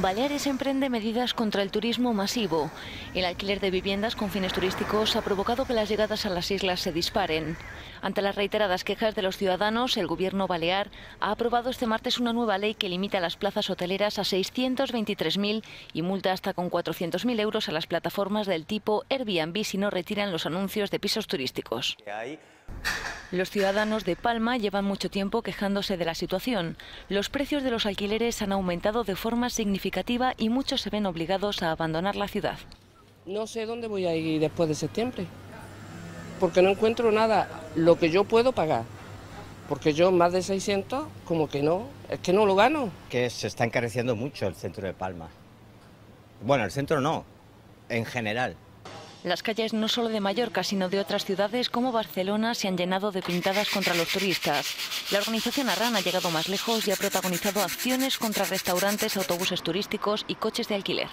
Baleares emprende medidas contra el turismo masivo. El alquiler de viviendas con fines turísticos ha provocado que las llegadas a las islas se disparen. Ante las reiteradas quejas de los ciudadanos, el gobierno balear ha aprobado este martes una nueva ley que limita las plazas hoteleras a 623.000 y multa hasta con 400.000 euros a las plataformas del tipo Airbnb si no retiran los anuncios de pisos turísticos. Los ciudadanos de Palma llevan mucho tiempo quejándose de la situación. Los precios de los alquileres han aumentado de forma significativa y muchos se ven obligados a abandonar la ciudad. No sé dónde voy a ir después de septiembre, porque no encuentro nada lo que yo puedo pagar. Porque yo más de 600, como que no, es que no lo gano. Que se está encareciendo mucho el centro de Palma. Bueno, el centro no, en general. Las calles no solo de Mallorca, sino de otras ciudades como Barcelona se han llenado de pintadas contra los turistas. La organización Arran ha llegado más lejos y ha protagonizado acciones contra restaurantes, autobuses turísticos y coches de alquiler.